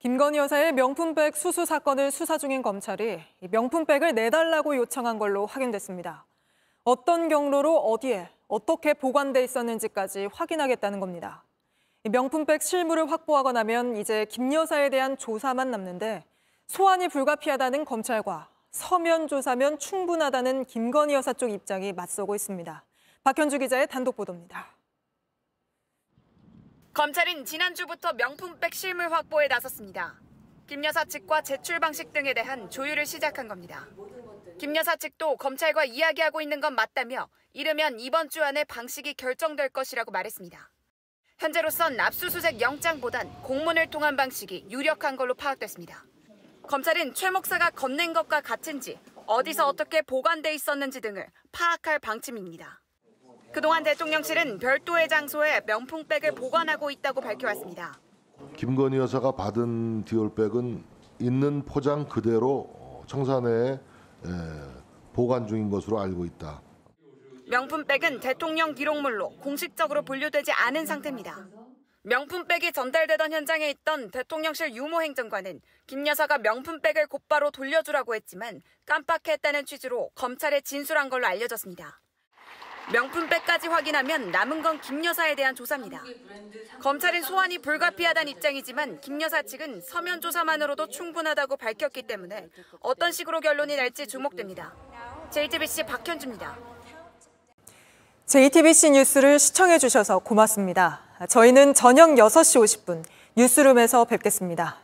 김건희 여사의 명품백 수수 사건을 수사 중인 검찰이 이 명품백을 내달라고 요청한 걸로 확인됐습니다. 어떤 경로로 어디에 어떻게 보관돼 있었는지까지 확인하겠다는 겁니다. 이 명품백 실물을 확보하고 나면 이제 김 여사에 대한 조사만 남는데 소환이 불가피하다는 검찰과 서면 조사면 충분하다는 김건희 여사 쪽 입장이 맞서고 있습니다. 박현주 기자의 단독 보도입니다. 검찰은 지난주부터 명품백 실물 확보에 나섰습니다. 김 여사 측과 제출 방식 등에 대한 조율을 시작한 겁니다. 김 여사 측도 검찰과 이야기하고 있는 건 맞다며 이르면 이번 주 안에 방식이 결정될 것이라고 말했습니다. 현재로선 압수수색 영장보단 공문을 통한 방식이 유력한 걸로 파악됐습니다. 검찰은 최 목사가 건넨 것과 같은지 어디서 어떻게 보관돼 있었는지 등을 파악할 방침입니다. 그동안 대통령실은 별도의 장소에 명품백을 보관하고 있다고 밝혀왔습니다. 김건희 여사가 받은 디올백은 있는 포장 그대로 청사내에 에, 보관 중인 것으로 알고 있다. 명품백은 대통령 기록물로 공식적으로 분류되지 않은 상태입니다. 명품백이 전달되던 현장에 있던 대통령실 유모 행정관은 김 여사가 명품백을 곧바로 돌려주라고 했지만 깜빡했다는 취지로 검찰에 진술한 걸로 알려졌습니다. 명품백까지 확인하면 남은 건 김 여사에 대한 조사입니다. 검찰은 소환이 불가피하다는 입장이지만 김 여사 측은 서면 조사만으로도 충분하다고 밝혔기 때문에 어떤 식으로 결론이 날지 주목됩니다. JTBC 박현주입니다. JTBC 뉴스를 시청해 주셔서 고맙습니다. 저희는 저녁 6시 50분 뉴스룸에서 뵙겠습니다.